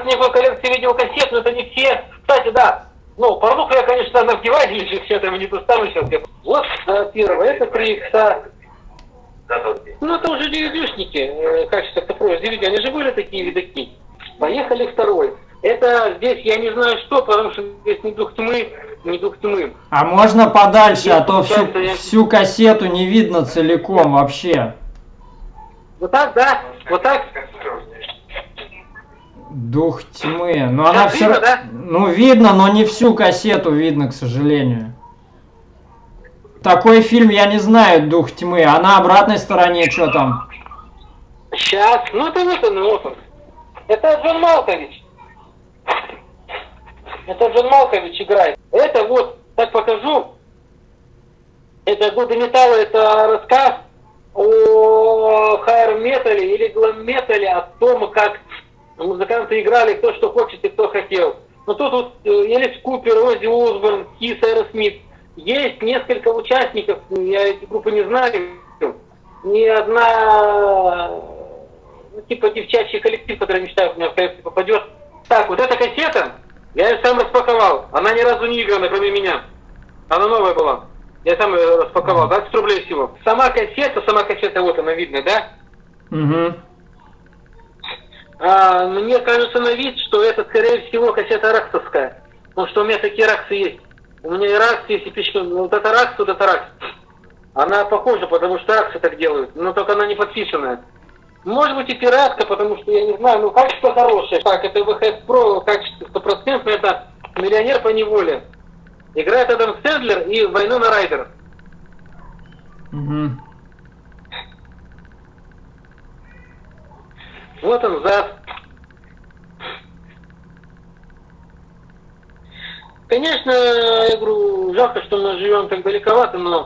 от него коллекция видеокассет, но это не все. Кстати, да, ну, порнуху я, конечно, на вдевателе все там не достану сейчас. Вот э, первое, это 3 икса. Ну, это уже DVD-шники, э, качество такое, DVD, они же были такие видаки. Поехали второй. Это здесь я не знаю что, потому что здесь не дух тьмы, не дух тьмы. А можно подальше, а то Здесь всю, я- всю кассету не видно целиком вообще. Вот так, да? Вот так? Дух тьмы. Но она все видно, да? Ну, видно, но не всю кассету видно, к сожалению. Такой фильм, я не знаю, Дух тьмы. А на обратной стороне что там? Сейчас. Ну, это вот он, вот он. Это Джон Малкович. Это Джон Малкович играет. Это вот, так покажу. Это годы металла, это рассказ о хайр метале или глэм метале, о том, как музыканты играли, кто что хочет и кто хотел. Но тут вот Элис Купер, Оззи Осборн, Кис Смит. Есть несколько участников, я эти группы не знаю. Ни одна, ну, типа девчачий коллектив, который мечтает, у меня в коллекцию попадет. Так, вот эта кассета, я ее сам распаковал. Она ни разу не играна, кроме меня. Она новая была. Я сам ее распаковал, 20 рублей всего. Сама кассета, сама кассета, вот она видно, да? Угу. А, мне кажется на вид, что это, скорее всего, кассета раксовская. Потому что у меня такие раксы есть. У меня и ракс есть, и печка. Вот это ракс, вот это ракс. Она похожа, потому что раксы так делают. Но только она не подписанная. Может быть и пиратка, потому что я не знаю, ну качество хорошее. Так, это VHS Pro, качество стопроцентное, это миллионер по неволе. Играет Адам Сэндлер и Вайнона Райдер. Угу. Вот он зад. Конечно, я говорю, жалко, что мы живем так далековато, но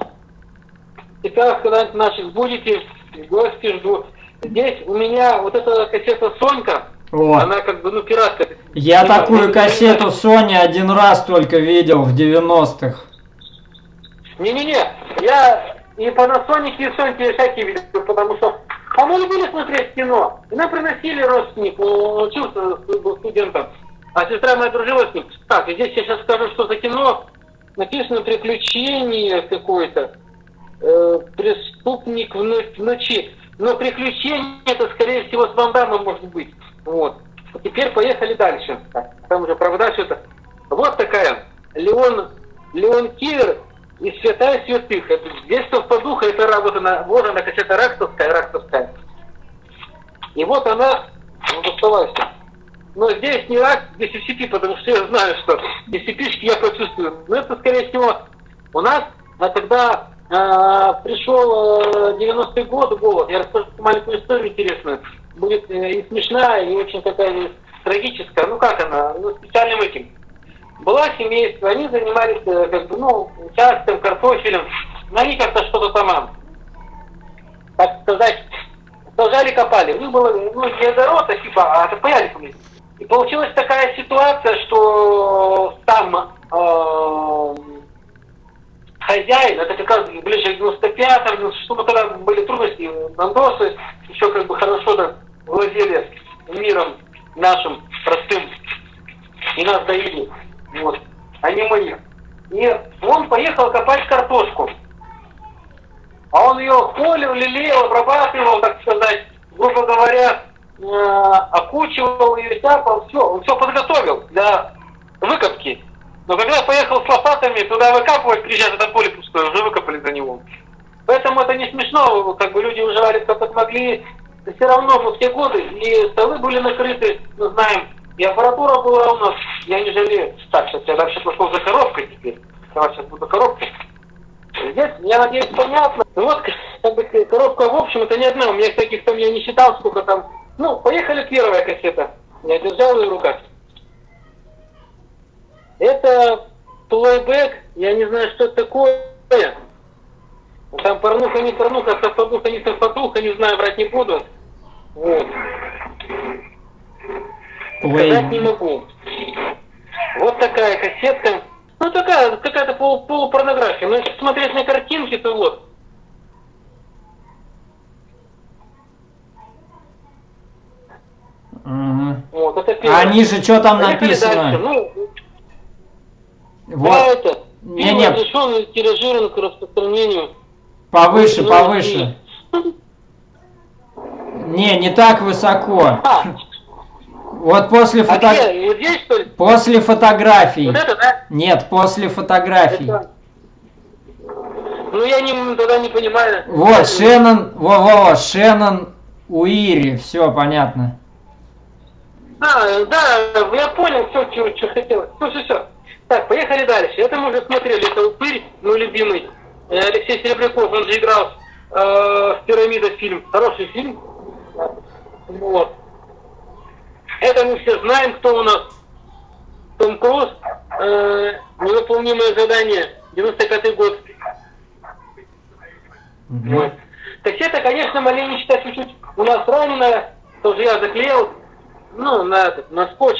сейчас, когда наших будете, гости жду. Здесь у меня вот эта кассета Сонька, О, она как бы, ну, пиратка. я Ну, такую ну, кассету Sony один раз только видел в 90-х. Не-не-не, я и Panasonic, и Sony всякие видел, потому что а мы любили смотреть кино. И нам приносили родственник, он учился, был студентом. А сестра моя дружила с ним. Так, здесь я сейчас скажу, что за кино. Написано приключение какое-то. Э, преступник в, но- в ночи. Но приключение это, скорее всего, с Ван Даммом может быть. Вот. Теперь поехали дальше. Там уже провода все это. Вот такая. Леон, Леон Кивер и Святая Святых. Это, по духа, это ра- вот она, вот она кассета раксовская, раксовская. И вот она, ну, доставайся. Но здесь не рак, здесь SCP, потому что я знаю, что SCP-шки я почувствую. Но это, скорее всего, у нас, а тогда а, пришел э, 90-й год, голод. Я расскажу маленькую историю интересную. Будет э, и смешная, и очень такая трагическая. Ну как она? Ну, специальным этим. Была семейство, они занимались, э, как бы, ну, участком, картофелем. Но они как-то что-то там, а, так сказать, сажали, копали. У них было, ну, не огород, а типа, а паяли помните. И получилась такая ситуация, что там э, хозяин, это как раз ближе к 95-м, что мы тогда были трудности, нандосы, еще как бы хорошо да, владели миром нашим простым, и нас доили, вот, а не мы. И он поехал копать картошку. А он ее холил, лелеял, обрабатывал, так сказать, грубо говоря, э, окучивал ее, тяпал, все, он все подготовил для выкопки. Но когда поехал с лопатами туда выкапывать, приезжать, это поле пустое, уже выкопали за него. Поэтому это не смешно, как бы люди выживали как могли. Все равно мы все годы, и столы были накрыты, мы знаем, и аппаратура была у нас, я не жалею. Так, сейчас я дальше пошел за коробкой теперь. Давай сейчас буду коробкой. Здесь, я надеюсь, понятно. Ну Вот, как бы, коробка, в общем, это не одна. У меня их таких там, я не считал, сколько там. Ну, поехали первая кассета. Я держал ее в руках. Это плейбэк, я не знаю, что это такое. Там порнуха, не порнуха, совпадуха, не совпадуха, не знаю, брать не буду. Вот. Сказать не могу. Вот такая кассетка. Ну, такая, какая-то полу, полупорнография. Но если смотреть на картинки, то вот. Ага. Вот, это первое. А ниже что там Поехали написано? дальше. Ну, да, Вот. это. Не, не, разрешен тиражирован к распространению. повыше, Ну, повыше. Не, не так высоко. А, Вот после а фото... где? Вот здесь, что ли? После фотографий. Вот это, да? Нет, после фотографий. Это- Ну, я не, тогда не понимаю. Вот, Шеннон, во-во, Шеннон Уири, все понятно. А, да, я понял, все, что, что хотел. Все, все, все. Так, поехали дальше. Это мы уже смотрели, это «Упырь», мой любимый. Э, Алексей Серебряков, он же играл э, в «Пирамида» фильм. Хороший фильм. Вот. Это мы все знаем, кто у нас. Том Круз. Э, невыполнимое задание. 95-й год. Мгм. Вот. Кассета, конечно, маленечко чуть-чуть у нас раненая, тоже я заклеил, ну, на, на скотч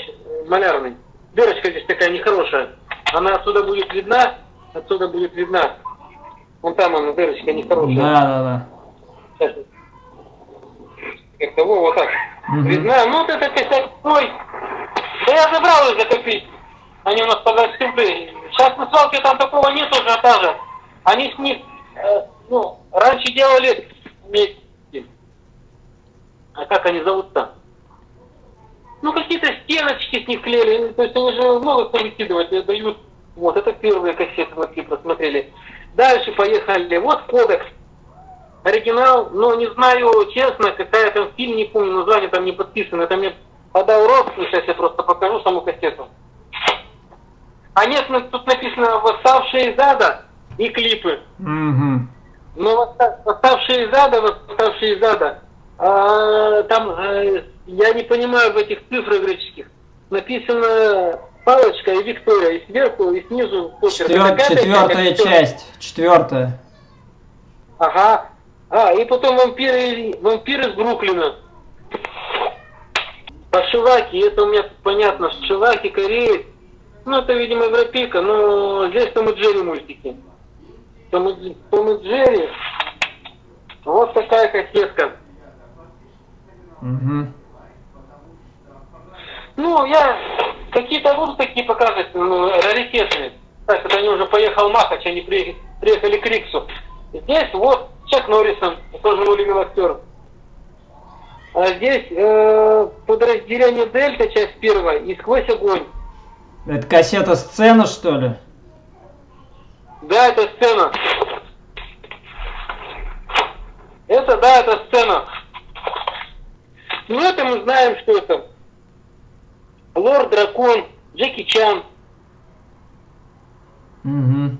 малярный. Дырочка здесь такая нехорошая. Она отсюда будет видна, отсюда будет видна. Вон там она, дырочка нехорошая. Да, да, да. Сейчас. Как-то во, вот так. Мгм. Видна. Ну, вот это косяк твой. Да я забрал их закопить. Они у нас подоступили. Сейчас на свалке там такого нет ажиотажа. Они с них, э, ну, раньше делали вместе. А как они зовут-то? Ну, какие-то стеночки с них клеили. То есть они же много кто выкидывать дают. Вот, это первые кассеты мы просмотрели. Дальше поехали. Вот кодекс. Оригинал, но не знаю, честно, какая там фильм, не помню, название там не подписано. Это мне подал Роб, сейчас я просто покажу саму кассету. А нет, ну, тут написано «Восставшие из ада» и клипы. Мгм. Но восста- «Восставшие из ада», «Восставшие из ада», а, там, э, я не понимаю в этих цифрах греческих, написано палочка и Виктория, и сверху, и снизу. Четвер- Четвертая часть. Четвертая. Ага. А, и потом вампиры, вампиры из Бруклина. Пошиваки, это у меня понятно, Шиваки, кореец. Ну, это, видимо, европейка, но здесь Том и Джерри мультики. Том и, Том и Джерри. Вот такая кассетка. Мгм. Ну, я какие-то вот такие показывают, ну, раритетные. Так, это они уже поехал Махач, они при- приехали к Риксу. Здесь вот Чак Норрисон, тоже мой любимый актер. А здесь э, подразделение Дельта, часть первая, и сквозь огонь. Это кассета сцена, что ли? Да, это сцена. Это, да, это сцена. Ну, это мы знаем, что это. Лорд Дракон, Джеки Чан. Угу.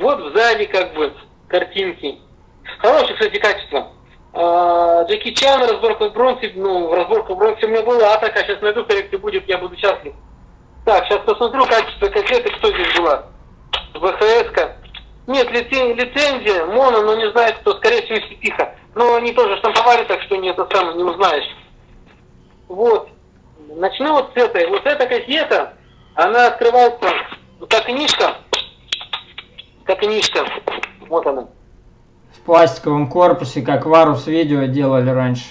Вот сзади как бы картинки. Хорошее, кстати, качество. А, Джеки Чан, разборка в бронзе, ну, разборка в бронзе у меня была, а так, а сейчас найду, коррекция будет, я буду счастлив. Так, сейчас посмотрю качество кассеты, кто здесь была. ВХС-ка. Нет, лице- лицензия, моно, но не знаю кто, скорее всего, Сипиха. Но они тоже штамповали, так что не это самое, не узнаешь. Вот. Начну вот с этой. Вот эта кассета, она открывается как книжка. Как книжка. Вот она. В пластиковом корпусе, как Варус видео делали раньше.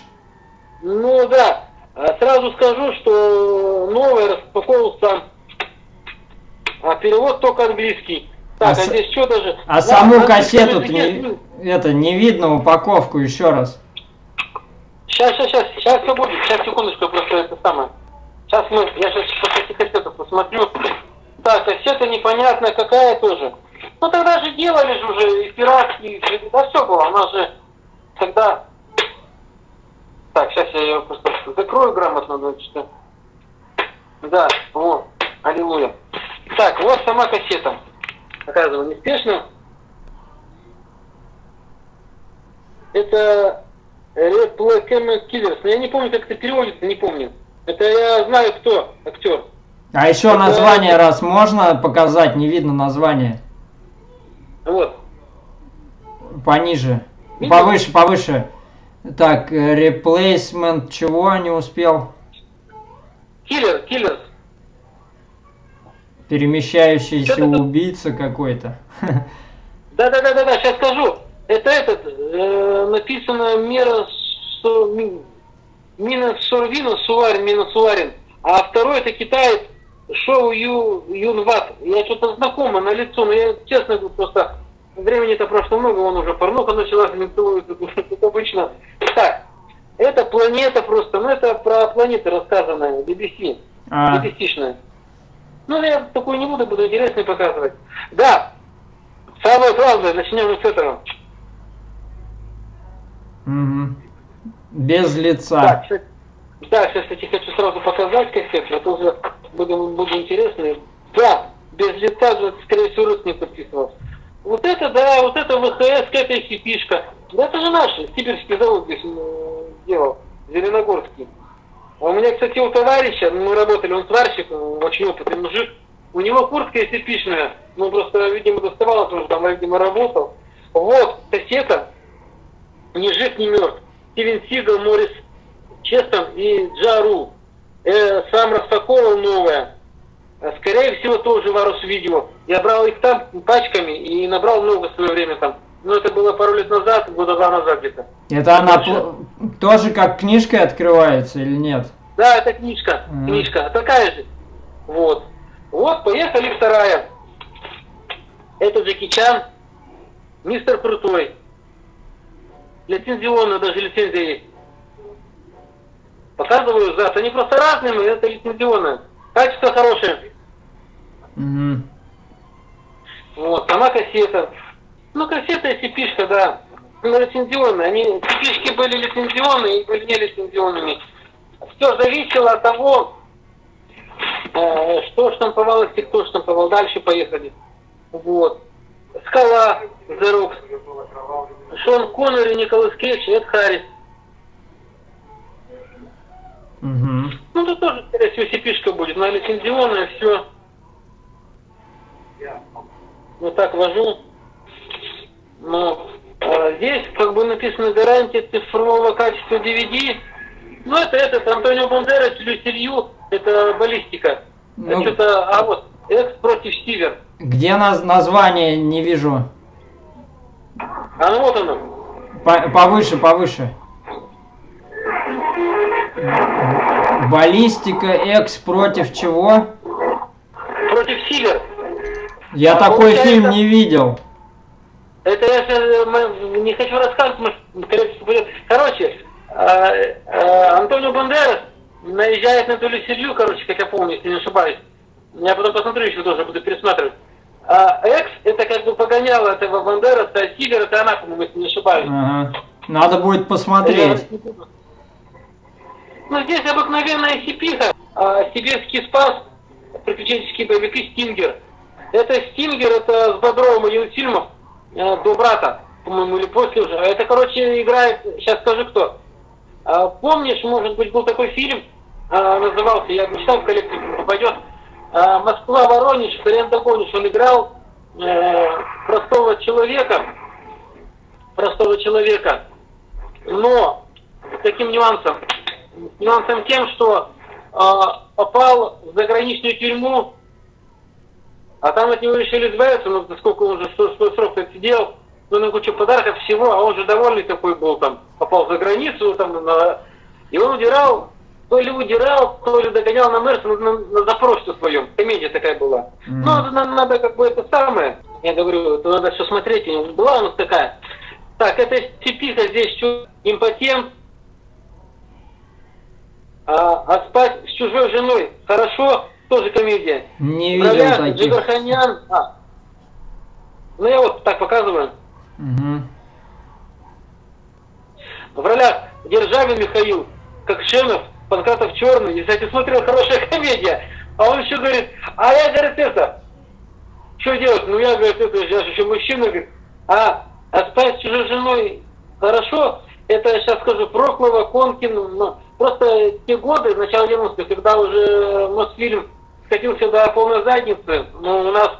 Ну да, А сразу скажу, что новый распаковывал сам. А перевод только английский. Так, А а, с- здесь что даже... А Да, саму кассету не, это, не видно упаковку еще раз. Сейчас, сейчас, сейчас, сейчас все будет. Сейчас, секундочку, просто это самое. Сейчас мы, я сейчас просто кассету посмотрю. Так, кассета непонятная какая тоже. Ну тогда же делали же уже и пиратские, и- да все было, у нас же тогда... Так, сейчас я ее просто закрою грамотно, значит. Да, вот, аллилуйя. Так, вот сама кассета. Показываю неспешно. Это Black Killers. Но я не помню, как это переводится, не помню. Это я знаю, кто актер. А еще Это- название, раз можно показать, не видно название. Вот. Пониже. Видно? Повыше, повыше. Так, э, replacement чего не успел? Киллер, Киллерс. Перемещающийся Чё-то тут- убийца какой-то. Да-да-да-да, сейчас скажу. Это этот, э, написано мера... со- ми- Минус Сурвинус Суларин, Минус Суларин. А второй это китаец Шоу Ю, Юнват. Я что-то знакомо на лицо, но я честно говорю, просто времени-то прошло много, он уже порнуха началась, как обычно. Так, это планета просто, ну это про планеты рассказанная, BBC, А, BBC-шная. Ну, я такую не буду, буду интересный показывать. Да, самое главное, начнем с этого. мгм. Без лица. Так, сейчас, да, сейчас, кстати, хочу сразу показать кассету, а то уже буду, буду интересно. Да, без лица, же, скорее всего, родственник подписывался. Вот это, да, вот это ВХС, это сипишка. Да это же наш сибирский завод здесь делал, Зеленогорский. А у меня, кстати, у товарища, мы работали, он сварщик, очень опытный мужик, у него куртка сипишная, ну просто, видимо, доставала тоже, там, видимо, работал. Вот, кассета, ни жив, ни мертв. Стивен Сигал, Морис Честон и Джару. Э, сам распаковывал новое. Э, Скорее всего, тоже Варус видео. Я брал их там пачками и набрал много в свое время там. Ну, это было пару лет назад, года два назад где-то. Это она Дальше. тоже как книжкой открывается или нет? Да, это книжка. Мгм. Книжка. Такая же. Вот. Вот, поехали вторая. Это Джеки Чан. Мистер Крутой. Лицензионная даже лицензия есть. Показываю зад. Они просто разные, но это лицензионная. Качество хорошее. Мгм. Вот, сама кассета. Ну, кассета и cp да. Ну, лицензионные. Они, cp были лицензионные и были не лицензионными. Все зависело от того, э, что штамповалось и кто штамповал. Дальше поехали. Вот. Скала, Зерокс. Шон Коннери, Николас Кейдж, Эд Харрис. Мгм. Ну, тут тоже, скорее всего, cp будет. На лицензионное все. Вот так вожу. Но а, здесь как бы написано гарантия цифрового качества DVD. Ну, это этот Антонио Бандерас, Люсилью, это баллистика. Ну, Что-то, а вот, Экс против Стивер. где наз- название не вижу? А ну вот оно. По- повыше, повыше. Баллистика X против чего? Против Сивер. Я А такой получается- фильм не видел. Это я щас, э, не хочу рассказывать. Короче, э, э, Антонио Бандерас наезжает на Толю Силью, короче, как я помню, если не ошибаюсь. Я потом посмотрю еще тоже, буду пересматривать. А Экс, это как бы погоняло этого Бандераса, а Сивер это она, по-моему, если не ошибаюсь. Ага. Надо будет посмотреть. Буду. Ну, здесь обыкновенная сипиха, а сибирский спас, приключенческие боевики Стингер. Это Стингер, это с Бодровым один из фильмов э, до брата, по-моему, или после уже. А Это, короче, играет, сейчас скажу кто. А, помнишь, может быть, был такой фильм, а, назывался, я мечтал в коллекцию попадет, а, Москва-Воронеж, Кориан Догониш, он играл э, простого человека, простого человека, но с таким нюансом, нюансом тем, что а, попал в заграничную тюрьму, а там от него решили избавиться, ну, сколько он уже свой, срок отсидел, ну, на кучу подарков всего, а он же довольный такой был, там, попал за границу, там, на- и он удирал, то ли удирал, то ли догонял на Мерс на, на, на запросе своем, комедия такая была. Мгм. Ну, надо, надо как бы это самое, я говорю, это надо все смотреть, была у нас такая. Так, это Типиха здесь чу- импотент, а, а спать с чужой женой хорошо, тоже комедия. Не видел таких. Джигарханян, а, ну я вот так показываю. Мгм. В ролях Державин Михаил, Кокшенов, Панкратов Черный. И, кстати, смотрел, хорошая комедия. А он еще говорит, а я, говорит, это, что делать? Ну, я, говорит, это, я же еще мужчина, говорит, а, а спать с чужой женой хорошо, это, я сейчас скажу, Проклова, Конкин, просто те годы, начало 90-х, когда уже Мосфильм скатился до полной задницы, ну, у нас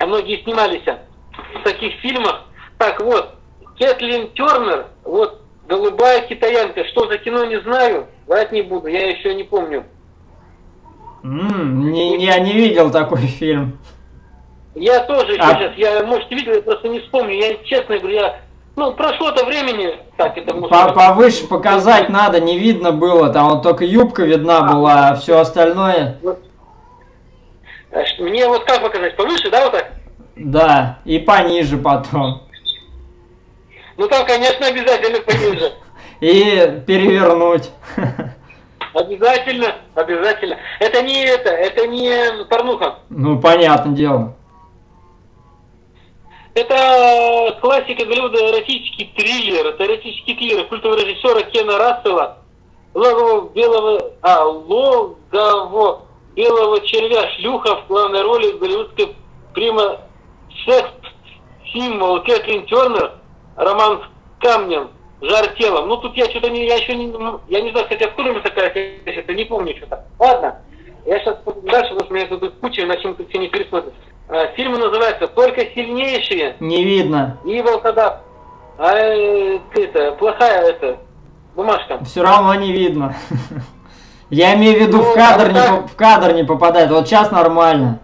многие снимались в таких фильмах. Так вот, Кэтлин Тернер, вот, голубая китаянка, что за кино, не знаю, врать не буду, я еще не помню. М, не- я не видел такой фильм. Я тоже А- сейчас, я, может, видел, я просто не вспомню. Я честно говорю, я Ну, прошло-то времени, так это может... По- Повыше показать надо, не видно было, там вот только юбка видна была, а все остальное, ш- Мне вот как показать, повыше, да, вот так? да, и пониже потом. Ну там, конечно, обязательно пониже. И перевернуть. Обязательно, обязательно. Это не это, это не порнуха. Ну, понятное дело. Это классика Голливуда эротический триллер. Это эротический триллер культового режиссера Кена Рассела. Логово белого... А, логово белого червя шлюха в главной роли голливудской прима секс символ Кэтлин Тернер, роман с камнем, жар телом. Ну тут я что-то не, я еще не, ну, я не знаю, кстати, откуда у меня такая это не помню что-то. Ладно, я сейчас дальше, потому что у меня тут куча, иначе мы тут все не пересмотрим. А, Фильм называется «Только сильнейшие» Не видно. и волкодав. А э, это, плохая это, бумажка. Все равно не видно. Я имею в виду, в Ну, кадр, а не, в кадр не попадает. Вот сейчас нормально.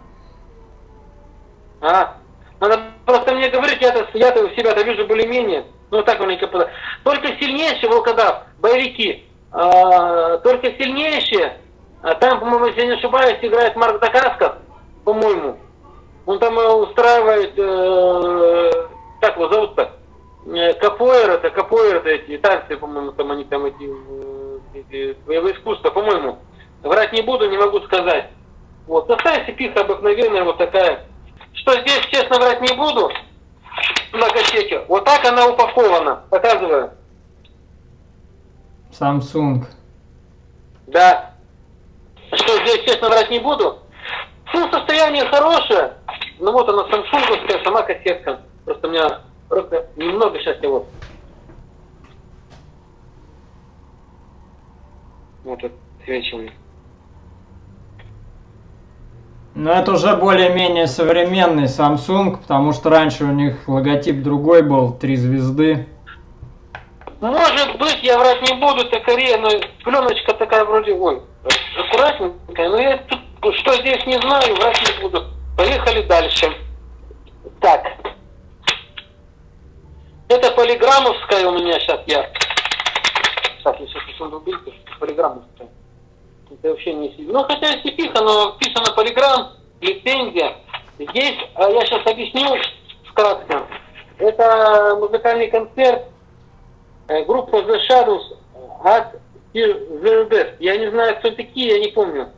А, надо просто мне говорить, я-то, я-то себя-то вижу более-менее. Ну, так маленько подо- Только сильнейшие волкодав, боевики. А, только сильнейшие. А там, по-моему, если я не ошибаюсь, играет Марк Дакасков, по-моему. Он там э, устраивает, э, как его зовут-то? Э, Капоэр это, капоэр это эти танцы, по-моему, там они там эти, э, эти боевые искусства, по-моему. Врать не буду, не могу сказать. Вот, такая сипиха обыкновенная, вот такая. Что здесь, честно, врать не буду, на кассете. Вот так она упакована, показываю. Samsung. Да. Что здесь, честно, врать не буду. Ну, состояние хорошее. Ну, вот она самсунговская, сама кассетка. Просто у меня просто немного сейчас я вот. Свечи. Но это уже более-менее современный Samsung, потому что раньше у них логотип другой был, три звезды. Может быть, я врать не буду, это Корея, но пленочка такая вроде, ой, аккуратненькая, но я тут, что здесь не знаю, врать не буду. Поехали дальше. Так. Это полиграммовская у меня сейчас я. Так, я сейчас секунду полиграммовская. Это вообще не сильно. Ну, хотя и сипиха, но писано полиграмм, лицензия. Здесь, а я сейчас объясню вкратце. Это музыкальный концерт э, группа The Shadows от the. Я не знаю, кто такие, я не помню.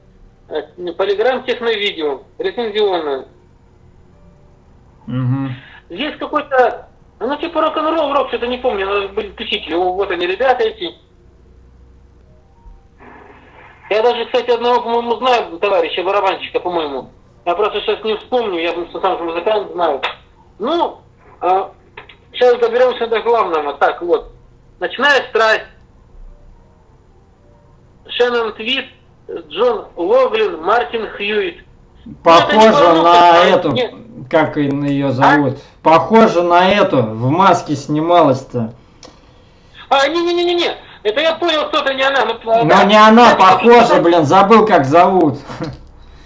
Э, Полиграмм техно-видео, рецензионное. Угу. Здесь какой-то, ну типа рок-н-ролл, рок, что-то не помню, надо были включители. О, Вот они, ребята эти. Я даже, кстати, одного, по-моему, знаю товарища, барабанщика, по-моему. Я просто сейчас не вспомню, я просто сам же музыкант знаю. Ну, а, сейчас доберемся до главного. Так, вот. Ночная страсть. Шеннон Твит, Джон Логлин, Мартин Хьюитт. Похоже порнуха, на а, эту, нет. как ее зовут. Похоже на эту, в маске снималась-то. А, не-не-не-не, это я понял, кто-то не она. Ну, Но да. не она, Кстати, похоже, блин, забыл как зовут.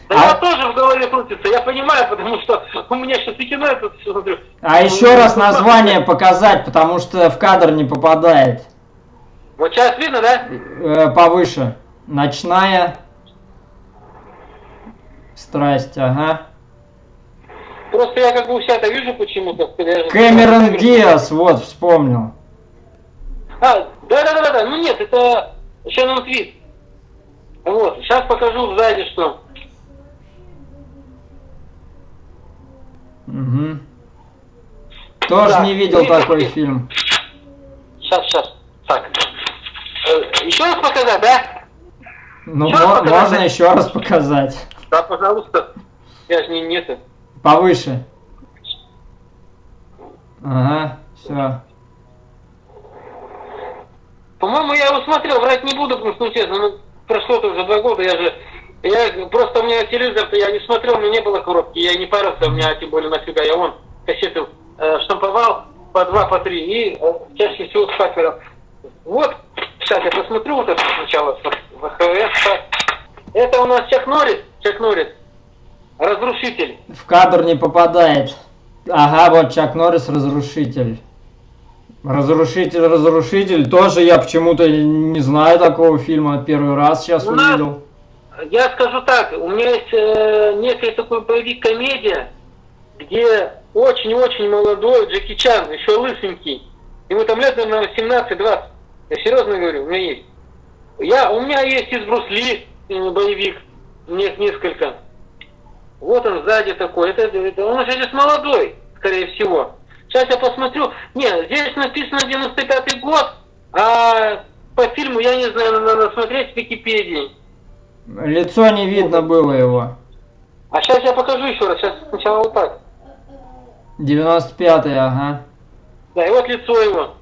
Да А- я тоже в голове крутится, я понимаю, потому что у меня сейчас и кино это все смотрю. А еще раз название показать, потому что в кадр не попадает. Вот сейчас видно, да? Э, повыше. Ночная страсть, ага. Просто я как бы у себя это вижу почему-то. Кэмерон Диас, вот, вспомнил. А, да-да-да-да, ну нет, это Шеннон Твит. Вот, сейчас покажу сзади, что. Угу. Тоже Да. не видел Видите? такой фильм. Сейчас, сейчас. Так. Э, Еще раз показать, да? Ну, показать? можно еще раз показать. Да, пожалуйста. Я же не, не это. Повыше. Ага, все. По-моему, я его смотрел, врать не буду, потому что, ну, честно, ну, прошло-то уже два года, я же... Я просто у меня телевизор-то я не смотрел, у меня не было коробки, я не парился, у меня тем более нафига, я вон кассеты э, штамповал по два, по три, и э, чаще всего с факером. Вот, сейчас я посмотрю вот это сначала, с ВХС. Это у нас Чак Норрис, Чак Норрис, разрушитель. В кадр не попадает. Ага, вот Чак Норрис разрушитель. Разрушитель, разрушитель. Тоже я почему-то не знаю такого фильма. Первый раз сейчас У нас- увидел. Я скажу так, у меня есть э, некий такой боевик-комедия, где очень-очень молодой Джеки Чан, еще лысенький. Ему там лет, наверное, 17-20. Я серьезно говорю, у меня есть. Я, у меня есть из Брус Ли э, боевик, нет, несколько. Вот он сзади такой. Это, это- он уже здесь молодой, скорее всего. Сейчас я посмотрю. Нет, здесь написано 95 год, а по фильму я не знаю, надо смотреть в Википедии. Лицо не видно было его. А сейчас я покажу еще раз. Сейчас сначала вот так. 95-й, ага. Да, и вот лицо его.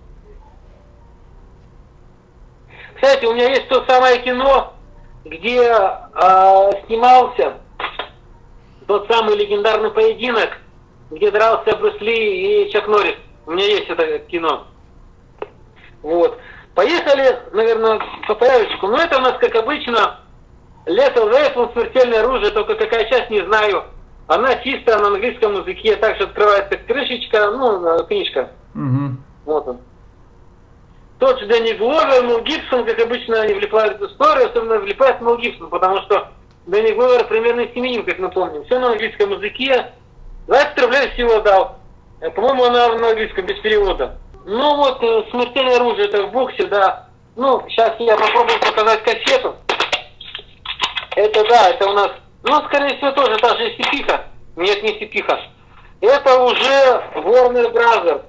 Кстати, у меня есть то самое кино, где а, снимался тот самый легендарный поединок, где дрался Брюс Ли и Чак Норрис. У меня есть это кино. Вот. Поехали, наверное, по порядочку. Но это у нас, как обычно, Lethal Weapon, смертельное оружие, только какая часть, не знаю. Она чисто на английском языке, также открывается крышечка, ну, э, книжка. Угу. Вот он. Тот же Дэнни Гловер, Мел Гибсон, как обычно, не влипает в историю, особенно влипает Мел Гибсон, потому что Дэнни Гловер примерно семенин, как мы. Все на английском языке. 20 рублей всего дал. Э, По-моему, она на английском, без перевода. Ну вот, э, смертельное оружие, это в боксе, да. Ну, сейчас я попробую показать кассету. Это да, это у нас, ну, скорее всего, тоже та же Сипиха. Нет, не Сипиха. Это уже Warner Brothers.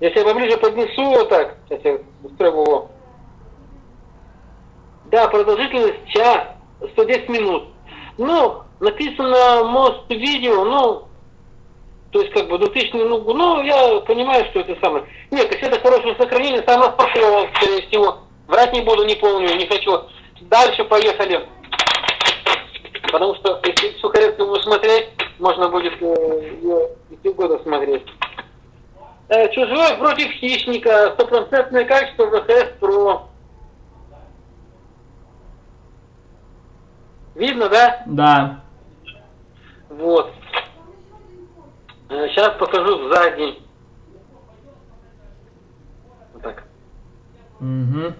Если я поближе поднесу вот так, сейчас я устроим его. Да, продолжительность час, 110 минут. Ну, написано мост видео, ну, то есть как бы 2000, ну, ну, я понимаю, что это самое. Нет, кассета хорошего сохранения, самое спокойное, скорее всего. Врать не буду, не помню, не хочу. Дальше поехали. Потому что если всю будешь смотреть, можно будет э, ее и три года смотреть. Э, Чужой против хищника. Стопроцентное качество ВХС Про. Видно, да? Да. Вот. Сейчас покажу сзади. Вот так. Угу.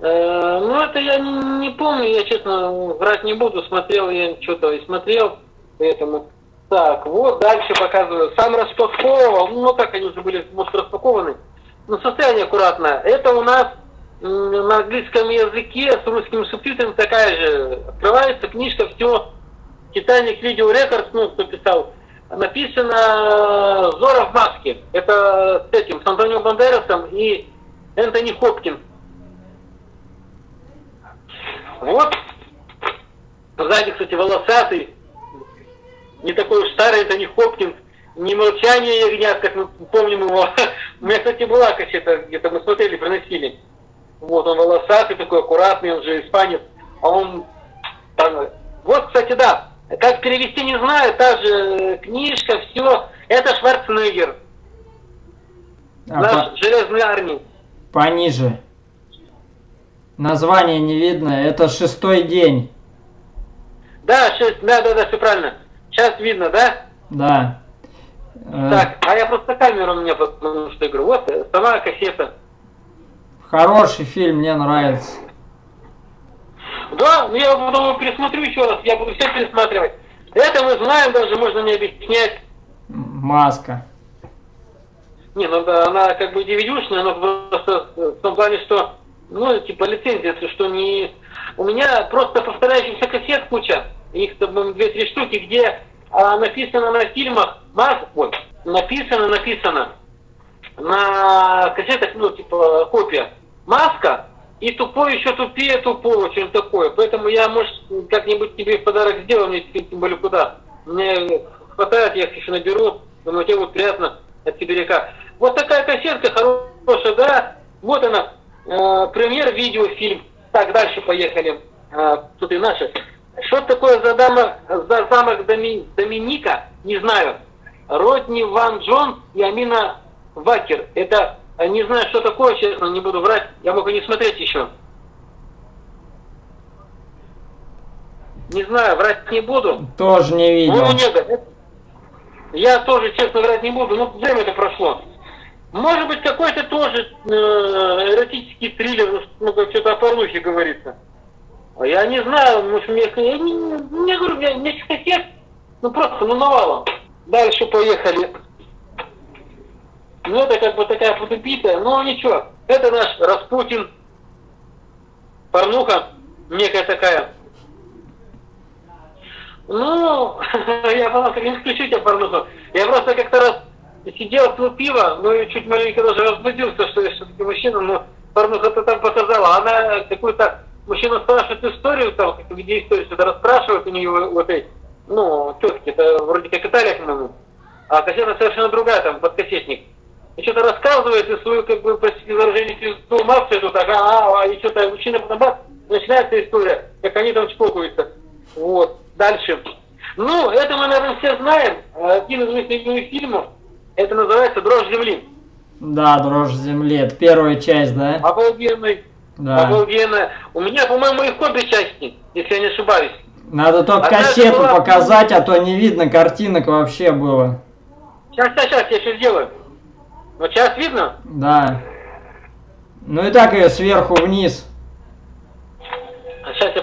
Э, ну, это я не, не помню, я честно врать не буду, смотрел я что-то и смотрел, поэтому. Так, вот дальше показываю. Сам распаковывал, ну так они уже были, может, распакованы. Но состояние аккуратно. Это у нас на английском языке с русским субтитром такая же. Открывается книжка, все. Титаник Видео Рекордс, ну, кто писал. Написано Зора в маске. Это с этим, с Антонио Бандерасом и Энтони Хопкинс. Вот. Сзади, кстати, волосатый. Не такой уж старый, это не Хопкинс. Не молчание ягнят, как мы помним его. У меня, кстати, была кассета, где-то мы смотрели, приносили. Вот, он волосатый, такой аккуратный, он же испанец. А он там... Вот, кстати, да. Как перевести, не знаю, та же книжка, все. Это Шварценеггер, А наш по- железный армии. пониже. Название не видно. Это шестой день. Да, шесть, да, да, да, все правильно. Сейчас видно, да? Да. Э, Так, а я просто камеру у меня, потому что игру. Вот, сама кассета. Хороший фильм, мне нравится. Да, ну я потом его пересмотрю еще раз, я буду все пересматривать. Это мы знаем, даже можно не объяснять. Маска. Не, ну да, она как бы DVD-шная, но просто в том плане, что, ну, типа лицензия, если что не... У меня просто повторяющихся кассет куча, их там две-три штуки, где а, написано на фильмах, мас... Ой, написано, написано на кассетах, ну, типа, копия, маска, и тупой еще тупее тупого, чем такое. Поэтому я, может, как-нибудь тебе в подарок сделаю, мне тем более куда. Мне хватает, я их еще наберу, думаю, тебе будет приятно от сибиряка. Вот такая кассетка хорошая, да? Вот она, э, премьер видеофильм. Так, дальше поехали. Э, тут и наши. Что такое за, дама, за замок Доми- Доминика? Не знаю. Родни Ван Джон и Амина Вакер. Это, э, не знаю, что такое, честно, не буду врать. Я могу не смотреть еще. Не знаю, врать не буду. Тоже не Ну, видел. нет, это- Я тоже, честно говорить, не буду, но время это прошло. Может быть, какой-то тоже э, эротический триллер, ну, как что-то о порнухе говорится. А Я не знаю, может, мне, я не, не говорю, мне, мне кассет, ну, просто, ну, навалом. Дальше поехали. Ну, это как бы такая подубитая, но ничего. Это наш Распутин, порнуха, некая такая. Ну, я просто не включу тебя порнуху. Я просто как-то раз сидел, пил пиво, ну и чуть маленько даже возбудился, что я все-таки мужчина, но порнуха-то там показала. Она какую-то, мужчина спрашивает историю, там, где историю сюда расспрашивают у нее вот эти, ну, тетки, это вроде как Италия, по-моему. А кассета совершенно другая, там, подкассетник. И что-то рассказывает, и свою, как бы, простите выражение, пизду мавцию тут, ага, а, а, и что-то мужчина потом бац, начинается история, как они там чпокаются. Вот, дальше. Ну, это мы, наверное, все знаем. Один из моих любимых фильмов, это называется «Дрожь земли». Да, дрожь земли. Это первая часть, да? Обалденный. Да. Обалденно. У меня, по-моему, их обе части, если я не ошибаюсь. Надо только Одна кассету была- показать, а то не видно картинок вообще было. Сейчас, сейчас, сейчас, я все сделаю. Вот сейчас видно? Да. Ну и так ее сверху вниз. Сейчас я...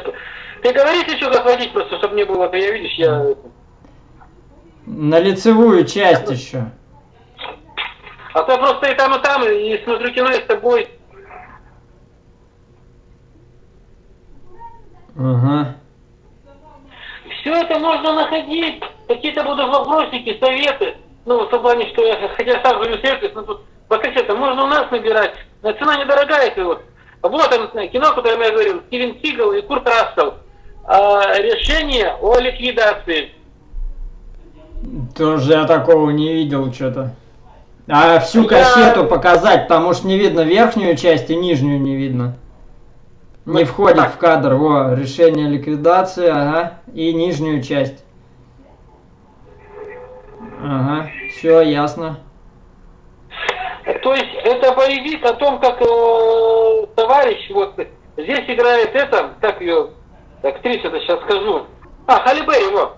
Ты говоришь еще как водить просто, чтобы не было, то я видишь, я... На лицевую часть еще. А то я просто и там, и там, и смотрю кино и с тобой. Ага. Все это можно находить. Какие-то будут вопросики, советы. Ну, в плане, что я, хотя сам говорю сервис, но тут по кассетам можно у нас набирать. Но Цена недорогая, это вот. Вот он, кино, о котором я говорил, Стивен Сигал и Курт Рассел. А, решение о ликвидации. Тоже я такого не видел что-то. А всю Я- кассету показать, потому что не видно верхнюю часть и нижнюю не видно. Не Вот входит так. в кадр. Во, решение ликвидации, ага. И нижнюю часть. Ага, все ясно. То есть это боевик о том, как э, товарищ, вот здесь играет это, как ее, актриса, это сейчас скажу. А, Халли Берри, вот.